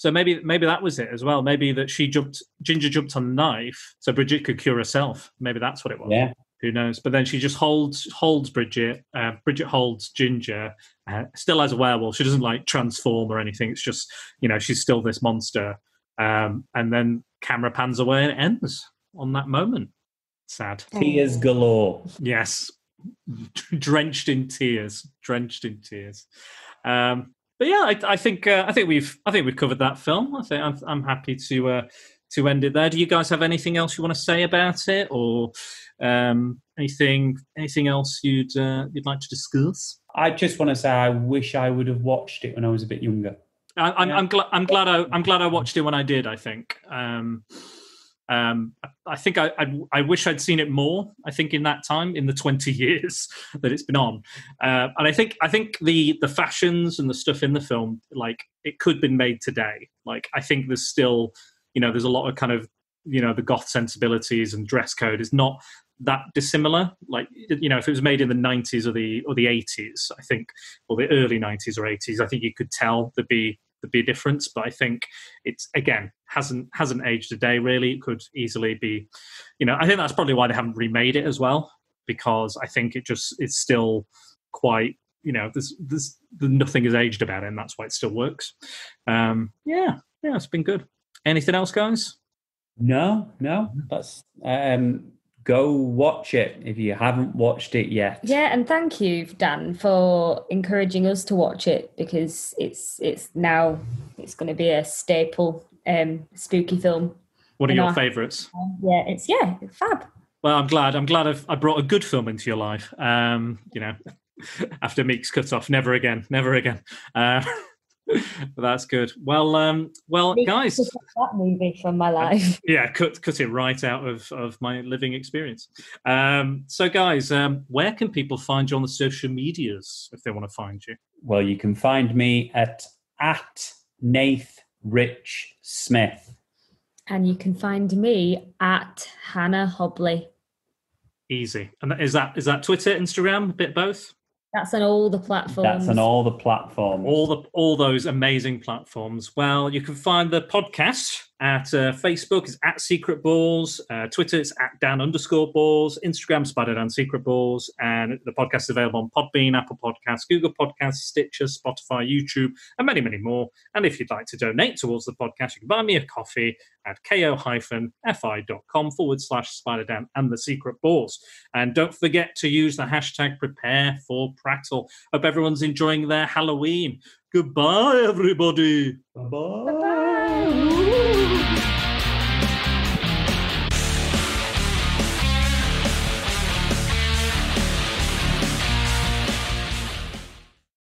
so maybe maybe that was it as well. Maybe that she jumped ginger jumped on the knife so bridget could cure herself. Maybe that's what it was. Yeah. who knows? But then she just holds holds bridget uh, bridget holds ginger uh, still as a werewolf. She doesn't like transform or anything. It's just you know she's still this monster. Um, and then camera pans away and it ends on that moment. Sad. Tears galore. yes. [laughs] Drenched in tears. Drenched in tears. Um, but yeah I, I think uh, I think we've I think we've covered that film I think I'm, I'm happy to uh, to end it there do you guys have anything else you want to say about it or um, anything anything else you'd uh, you'd like to discuss I just want to say I wish I would have watched it when I was a bit younger. I, I'm, Yeah. I'm, gl- I'm glad I, I'm glad I watched it when I did. I think. Um, um, I- think I, I, I wish I'd seen it more. I think in that time, in the 20 [laughs] years that it's been on, uh, and I think I think the the fashions and the stuff in the film, like it could have been made today. Like I think there's still, you know, there's a lot of kind of you know the goth sensibilities and dress code is not that dissimilar. Like you know, if it was made in the 90s or the or the 80s, I think, or the early 90s or 80s, I think you could tell there'd be there'd be a difference. But I think it's again hasn't hasn't aged a day really. It could easily be, you know, I think that's probably why they haven't remade it as well because I think it just it's still quite you know there's there's nothing is aged about it and that's why it still works. Um, yeah, yeah, it's been good. Anything else, guys? No, no, that's um, go watch it if you haven't watched it yet. Yeah, and thank you, Dan, for encouraging us to watch it because it's it's now it's going to be a staple um, spooky film. What are your know. favourites? Yeah, it's yeah, it's fab. Well, I'm glad. I'm glad I've, I brought a good film into your life. Um, you know, [laughs] after Meek's cut off, never again, never again. Uh, but [laughs] [laughs] that's good. Well, um, well, Nick guys, that movie from my life. [laughs] yeah, cut cut it right out of of my living experience. Um, so, guys, um, where can people find you on the social medias if they want to find you? Well, you can find me at at Nath Rich Smith. And you can find me at Hannah Hobley. Easy. And is that is that Twitter, Instagram, a bit both? That's on all the platforms. That's on all the platforms. All the all those amazing platforms. Well, you can find the podcast at uh, Facebook is at Secret Bores, uh, Twitter is at Dan underscore Bores, Instagram Spider Dan Secret Bores, and the podcast is available on Podbean, Apple Podcasts, Google Podcasts, Stitcher, Spotify, YouTube, and many, many more. And if you'd like to donate towards the podcast, you can buy me a coffee at ko-fi.com forward slash Spider Dan and the Secret Bores. And don't forget to use the hashtag prepare for Prattle. Hope everyone's enjoying their Halloween. Goodbye, everybody. Bye-bye.